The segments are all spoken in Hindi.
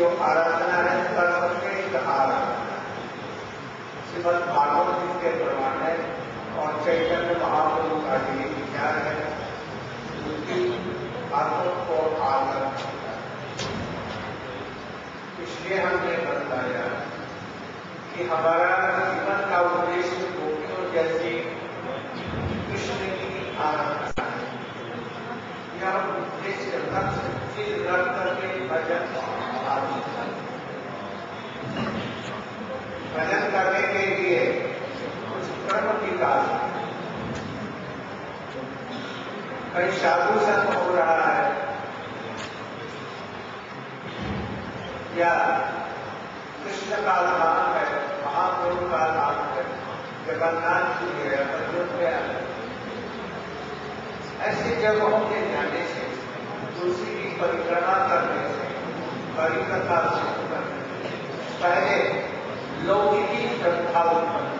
जो आराधना है सर्वश्रेष्ठ आराधना श्रीमद भागवत जी के प्रमाण है और चैतन्य महाप्रभु का भी विचार है। उनकी भागवत को आदर। इसलिए हमने बताया कि हमारा जीवन का उद्देश्य गोपियों जैसी कृष्ण की आराधना है। यह उद्देश्य लक्ष्य चीज़ रख करके भजन आदि भजन करने के लिए कुछ कर्म विकास कहीं साधु संत हो रहा है। या कृष्ण का धाम है, महाप्रभु का धाम है, जगन्नाथ जी है अयोध्या ऐसी जगहों के जाने से, तुलसी की परिक्रमा करने से हरिकथा सुन करने से, पहले लौकिकी श्रद्धा उत्पन्न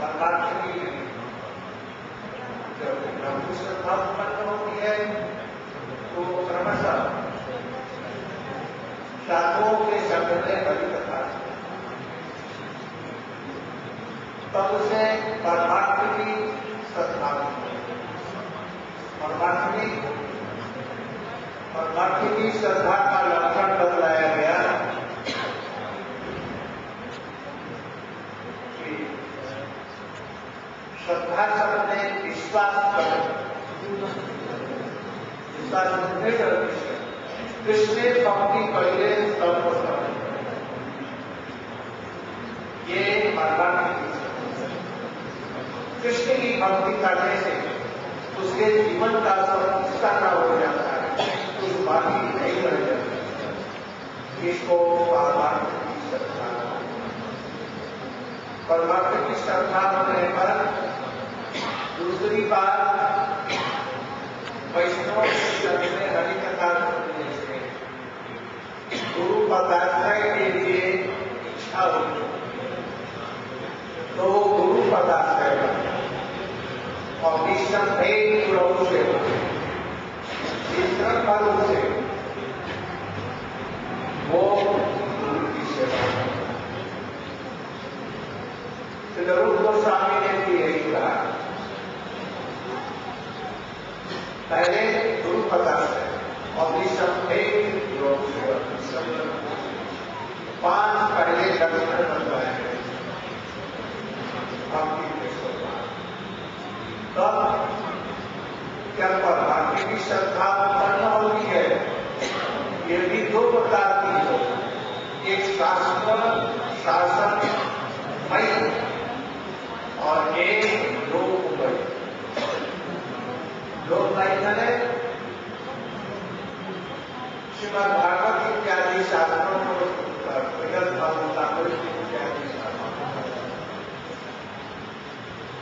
परमार्थ की श्रद्धा उत्पन्न होती है तो क्रमशः की श्रद्धा का लक्षण बतलाया गया श्रद्धा शब्द में विश्वास कर कृष्ण भक्ति पहले सर्वोत्तम ये की कृष्ण की भक्ति करने से उसके जीवन का सब हिस्सा हो जाता है कुछ बाकी नहीं रह जाता इसको परमात्मा की श्रद्धा परमात्मा की श्रद्धा होने पर दूसरी बात वैष्णव में हरि कथा गुरु पदाश्रय के लिए इच्छा होती तो वो गुरु पदाश्रय बनता और निसंदेह प्रभु से तीसरा पद से वो गुरु की सेवा श्री गोस्वामी ने भी यही कहा पहले पता है। और निसंदेह श्रीमद इत्यादि शास्त्रों को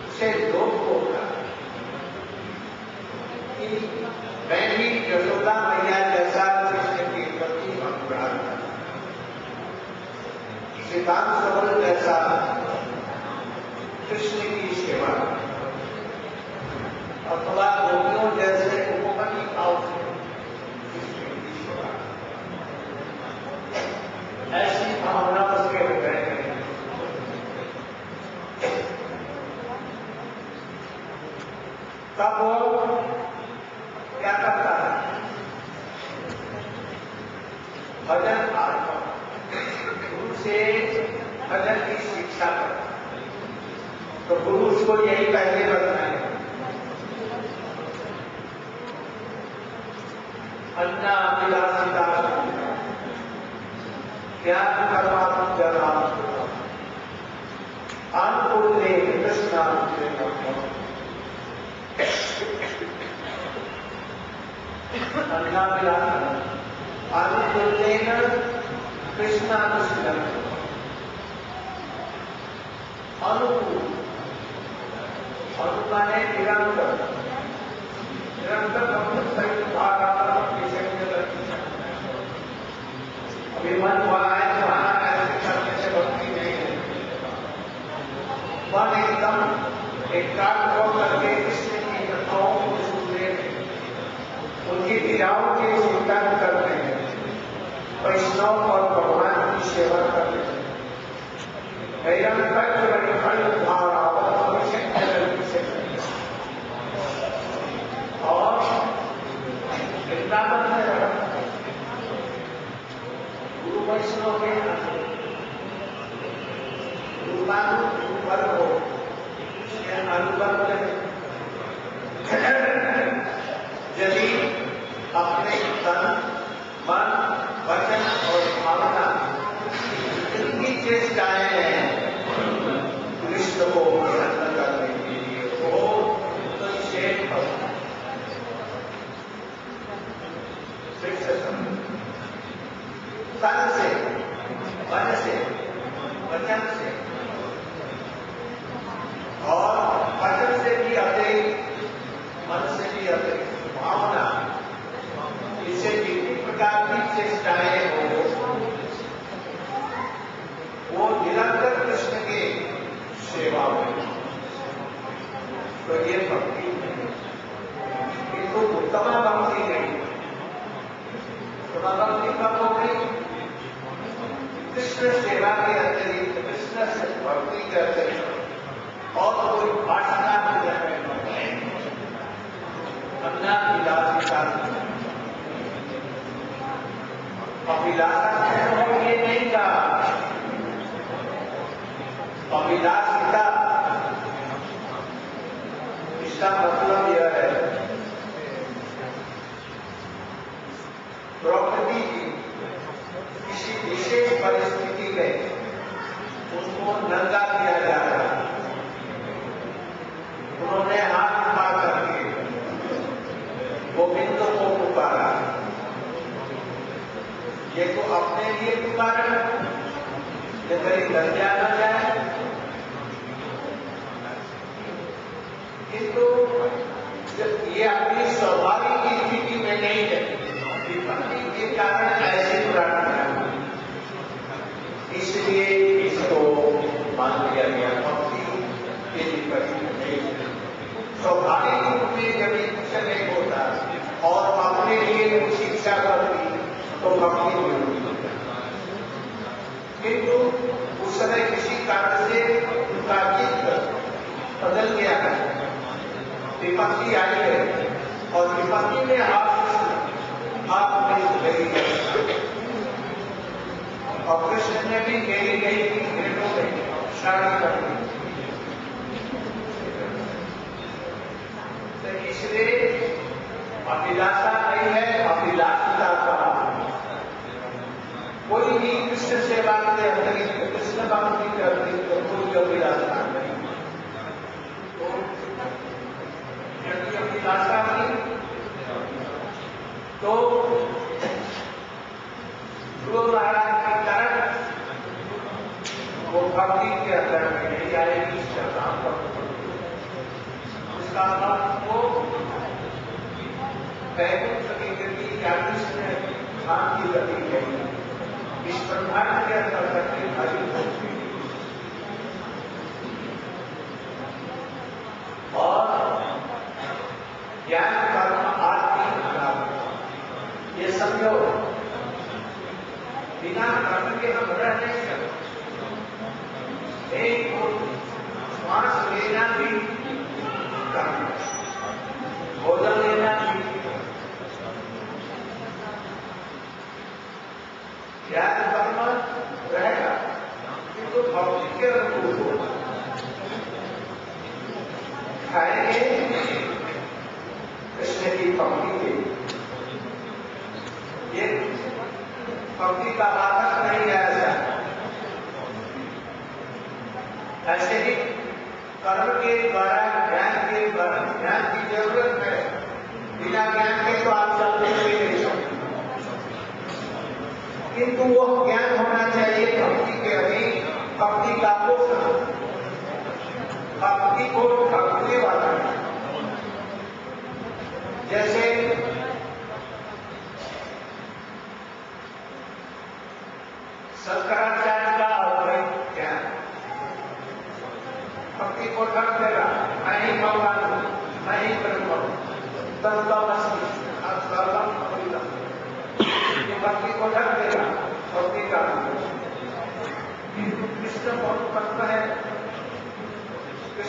उसे लोक मैं भी यशोदा मैया जैसा कृष्ण के प्रति अनुराग सिद्धांत तो पुरुष को यही पहले बता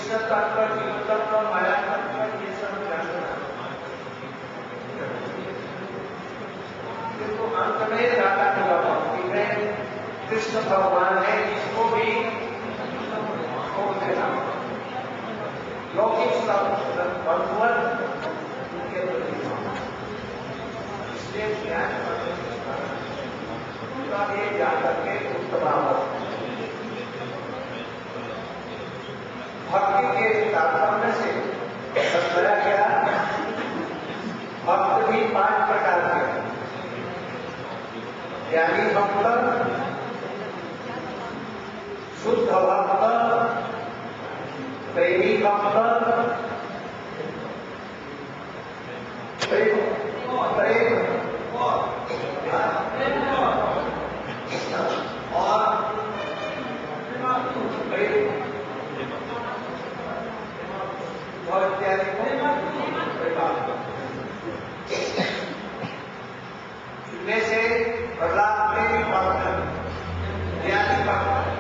कृष्ण तत्व जीव तत्व माया तत्व ये सब जानना किंतु अंत में दादा की भक्ति में कृष्ण भगवान है, इसको भी देना। लौकिक सब बंधुवन उनके प्रति इसलिए ज्ञान कारण ये जाकर के उत्तम भक्ति के तात्पर्य से समझा गया भक्त भी पाँच प्रकार के ज्ञानी भक्त शुद्ध भक्त प्रेमी भक्त प्रेम प्रेम और प्रेम और इत्यादि इनमें से प्रहलाद प्रेमी भक्त ज्ञानी भक्त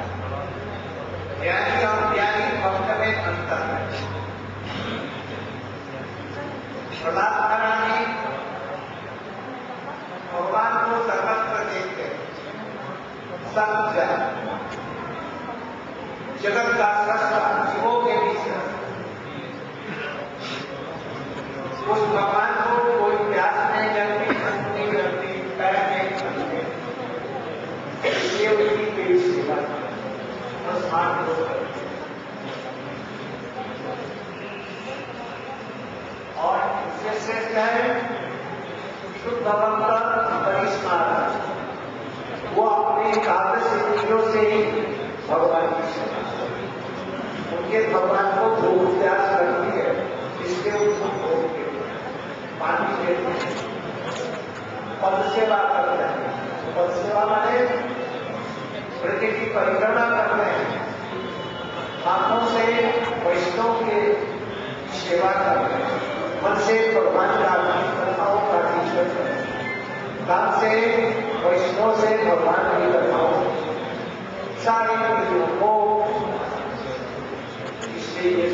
ज्ञानी और ज्ञानी भक्त में अंतर है प्रहलाद महारानी भगवान को सर्वत्र देखते सब जगत का सृष्टा जीवों के बीच उस भगवान को कोई प्यास नहीं लगती भूख नहीं लगती पैर नहीं लगते इसलिए उसकी पेट सेवा स्मार्ट लोग और इससे श्रेष्ठ है शुद्ध भक्त परिस्मार वो अपने कार्य सिद्धियों से ही भगवान की सेवा उनके भगवान को भूख प्यास करती है, इसलिए उनको भोग के पानी देते हैं। पद सेवा करते हैं। पद सेवा माने प्रति की परिक्रमा करते हैं। हाथों से वैष्णव के सेवा करते हैं। मन से भगवान का कथाओं का टीचर करते हैं से वैष्णव से भगवान की कथाओं सारी चीज़ों को इसलिए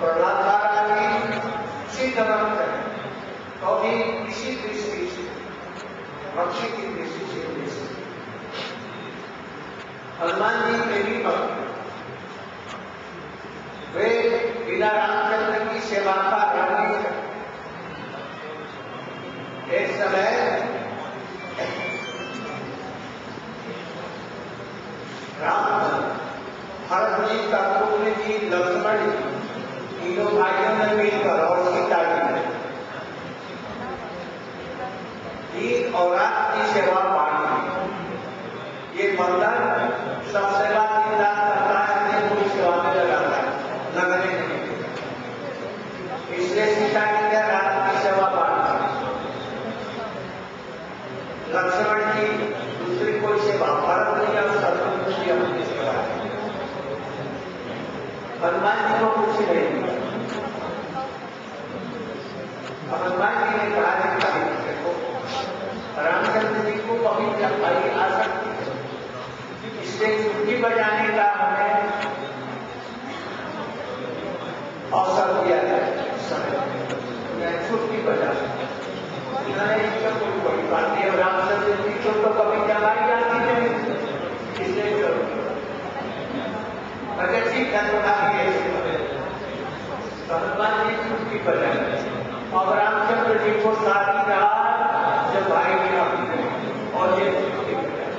प्रहलाद महाराज सिद्ध भक्त है तो भी इसी दृष्टि से भक्ति की दृष्टि से हनुमान जी के भी भक्त वे बिना रामचंद्र की सेवा का राम भरत जी कर्पूर जी लक्ष्मण जी तीनों भाइयों ने मिलकर और सीता जी ने और रात की सेवा पानी ये बंधन सब सेवा दिन रात करता है अपने पूरी सेवा में लगाता है लगने नहीं हनुमान जी छुट्टी जाए और रामचंद्र जी को सारी रात जब भाई ने और ये छुट्टी जाए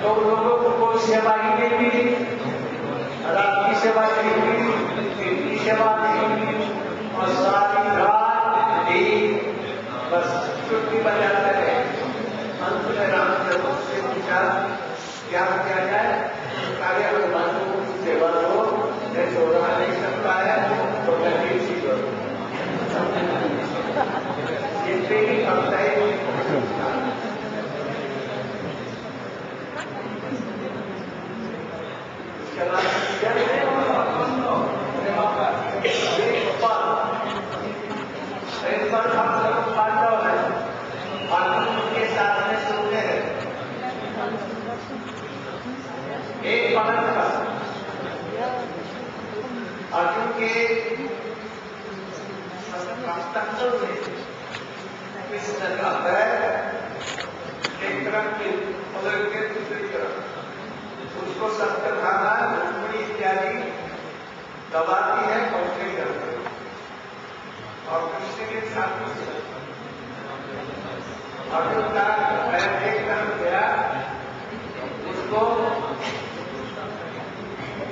तो लोगों को कोई सेवा ही नहीं मिली। रात की सेवा नहीं मिली दिन की सेवा नहीं मिली और सारी रात दिन बस छुट्टी पर जाते रहे। अंत में रामचंद्र से पूछा, क्या किया जाए कार्य हनुमान को सेवा दो मैं छोड़ना नहीं सकता है तो मैं सी करूँ जितने भी करता है उसके बाद पर हम लोग पांडव है पांडव के साथ में सुनते हैं एक पलक का। अर्जुन के हस्ताक्षर में कृष्ण का एक तरफ़ के के दूसरी तरफ़। उसको शस्त्र खाना इत्यादि दबाती है करते और कृष्ण के साथ अर्जुन का एक तरफ़ गया, उसको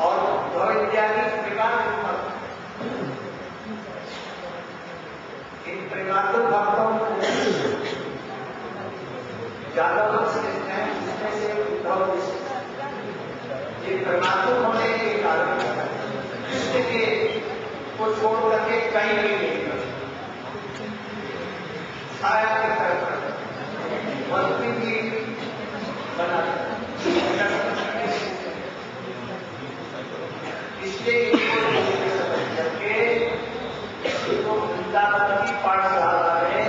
और वैज्ञानिक प्रकार इन प्रेमातुर भक्तों को ज़्यादा से उद्धव ये होने के कारण के छोड़ करके कहीं नहीं छाया की तरफ़। मंत्री बना इसलिए करके इसको वृंदावन की पाठशाला में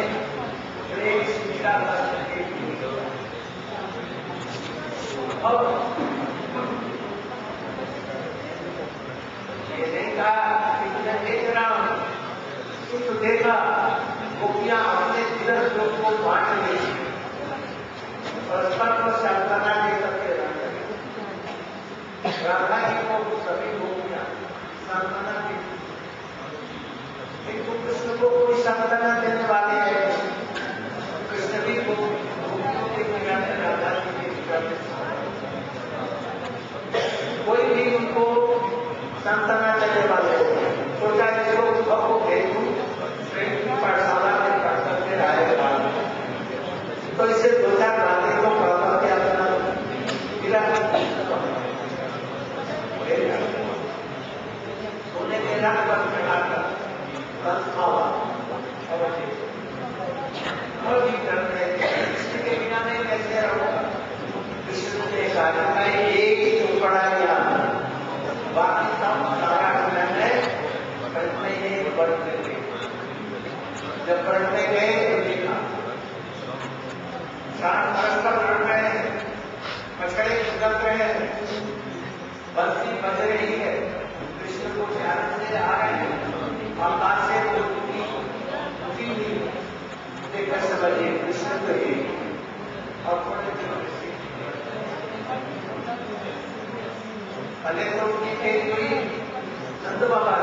एक शिक्षा करके अब ये देखा मैं देख रहा हूँ कुछ देखा गोपियाँ अपने तीर्थ लोग को बांट गई परस्पर को सांत्वना दे करके राधा जी को सभी गोपियाँ सांत्वना दी किंतु कृष्ण को कोई सांत्वना देने वाले हैं। कृष्ण भी को कोई भी उनको सांत्वना देने वाले सोचा इसको उद्धव को भेजू ट्रेन की पाठशाला में पढ़ करके आएगा तो इसे दो चार बातें को पढ़ा के अपना गिरा सोने के रात पर चढ़ाकर बस खावा और भी करते हैं कृष्ण के बिना मैं कैसे रहूँगा कृष्ण ने कहा मैं एक ही टुकड़ा लिया बाकी सब सारा मैंने पढ़ने एक बढ़ते गए जब पढ़ते गए तो देखा। शाम परस्पर लड़ रहे हैं मछड़े उगल रहे हैं, बंसी बज रही है, कृष्ण को ध्यान से आ रहे हैं। आकाश से तो उठी हुई देखकर समझिए, कृष्ण तो ये अपने पहले तो उनकी खेत हुई नंद बाबा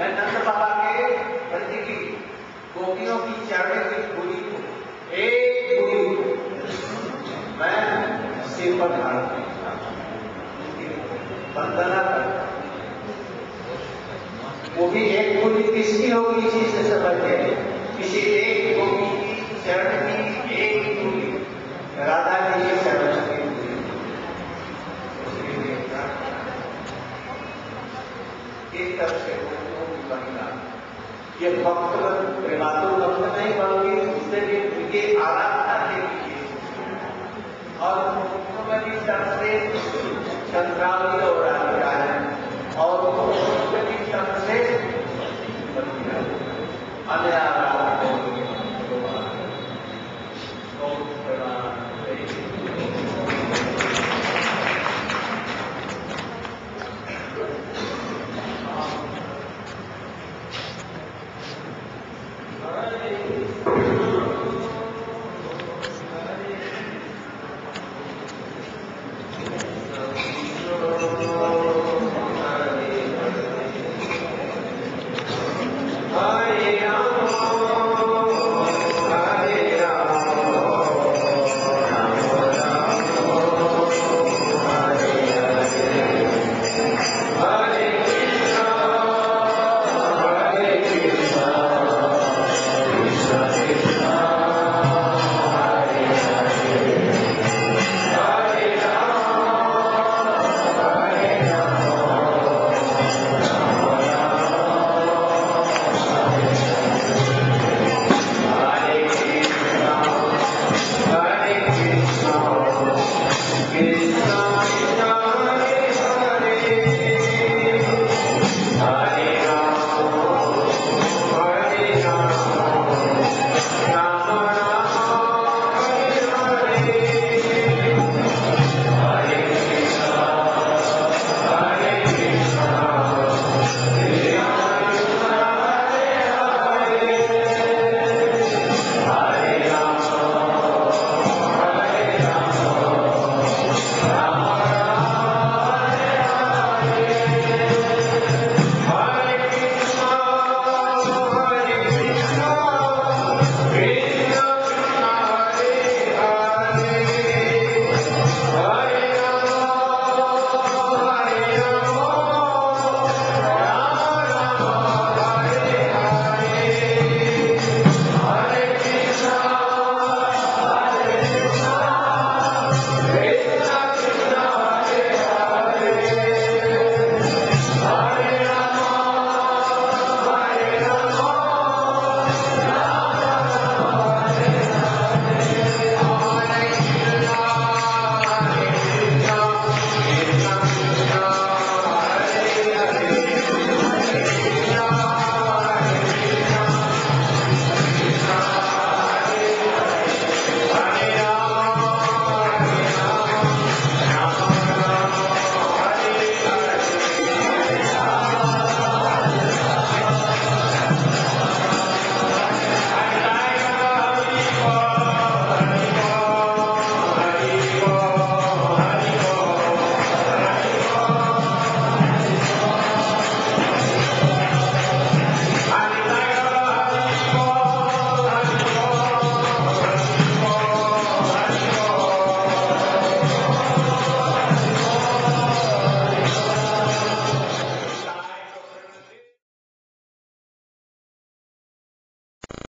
मैं नंद बाबा के प्रति की गोपियों की चरण की धूली को एक धूली को मैं सिर पर धारण वंदना करता वो भी एक धूली किसकी होगी इसी से समझ गए किसी एक गोपी की चरण की एक धूली राधा जी के चरण की धूली इस तरह ये भक्त प्रेमातुर भक्त नहीं, बल्कि उससे भी उनकी आराधना के लिए। और मुख्यमंत्री से चंद्रावली हो रहा है